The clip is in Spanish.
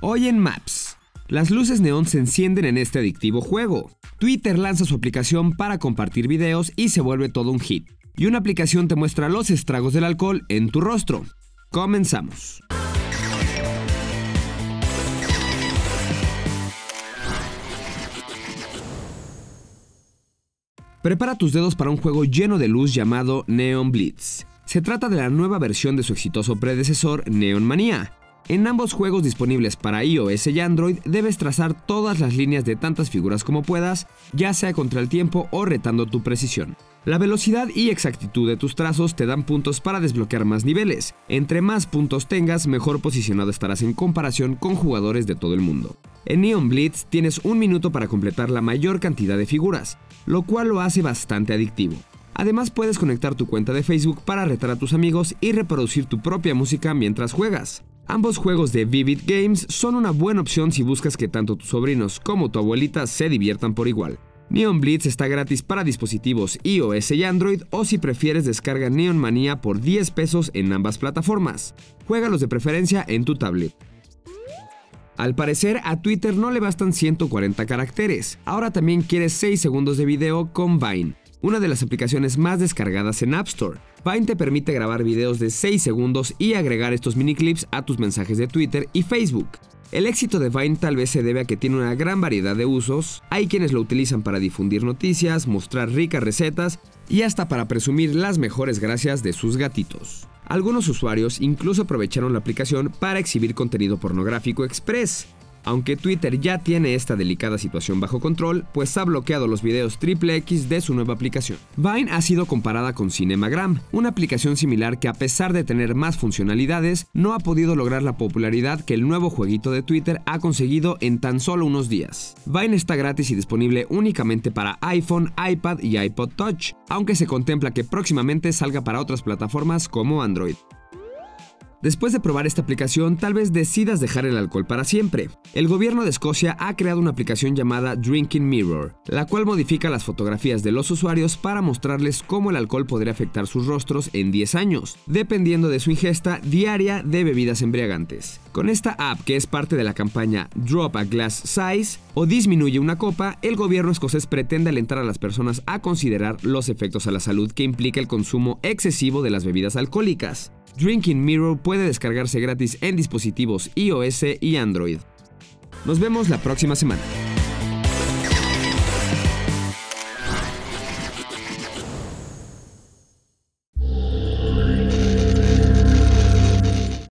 Hoy en Maps. Las luces neón se encienden en este adictivo juego. Twitter lanza su aplicación para compartir videos y se vuelve todo un hit. Y una aplicación te muestra los estragos del alcohol en tu rostro. Comenzamos. Prepara tus dedos para un juego lleno de luz llamado Neon Blitz. Se trata de la nueva versión de su exitoso predecesor Neon Mania. En ambos juegos disponibles para iOS y Android debes trazar todas las líneas de tantas figuras como puedas, ya sea contra el tiempo o retando tu precisión. La velocidad y exactitud de tus trazos te dan puntos para desbloquear más niveles. Entre más puntos tengas, mejor posicionado estarás en comparación con jugadores de todo el mundo. En Neon Blitz tienes un minuto para completar la mayor cantidad de figuras, lo cual lo hace bastante adictivo. Además puedes conectar tu cuenta de Facebook para retar a tus amigos y reproducir tu propia música mientras juegas. Ambos juegos de Vivid Games son una buena opción si buscas que tanto tus sobrinos como tu abuelita se diviertan por igual. Neon Blitz está gratis para dispositivos iOS y Android o si prefieres descarga Neon Manía por 10 pesos en ambas plataformas. Juégalos de preferencia en tu tablet. Al parecer, a Twitter no le bastan 140 caracteres. Ahora también quieres 6 segundos de video con Vine, una de las aplicaciones más descargadas en App Store. Vine te permite grabar videos de 6 segundos y agregar estos mini clips a tus mensajes de Twitter y Facebook. El éxito de Vine tal vez se debe a que tiene una gran variedad de usos. Hay quienes lo utilizan para difundir noticias, mostrar ricas recetas y hasta para presumir las mejores gracias de sus gatitos. Algunos usuarios incluso aprovecharon la aplicación para exhibir contenido pornográfico express. Aunque Twitter ya tiene esta delicada situación bajo control, pues ha bloqueado los videos triple X de su nueva aplicación. Vine ha sido comparada con Cinemagram, una aplicación similar que a pesar de tener más funcionalidades, no ha podido lograr la popularidad que el nuevo jueguito de Twitter ha conseguido en tan solo unos días. Vine está gratis y disponible únicamente para iPhone, iPad y iPod Touch, aunque se contempla que próximamente salga para otras plataformas como Android. Después de probar esta aplicación, tal vez decidas dejar el alcohol para siempre. El gobierno de Escocia ha creado una aplicación llamada Drinking Mirror, la cual modifica las fotografías de los usuarios para mostrarles cómo el alcohol podría afectar sus rostros en 10 años, dependiendo de su ingesta diaria de bebidas embriagantes. Con esta app, que es parte de la campaña Drop a Glass Size o Disminuye una copa, el gobierno escocés pretende alentar a las personas a considerar los efectos a la salud que implica el consumo excesivo de las bebidas alcohólicas. Drinking Mirror puede descargarse gratis en dispositivos iOS y Android. Nos vemos la próxima semana.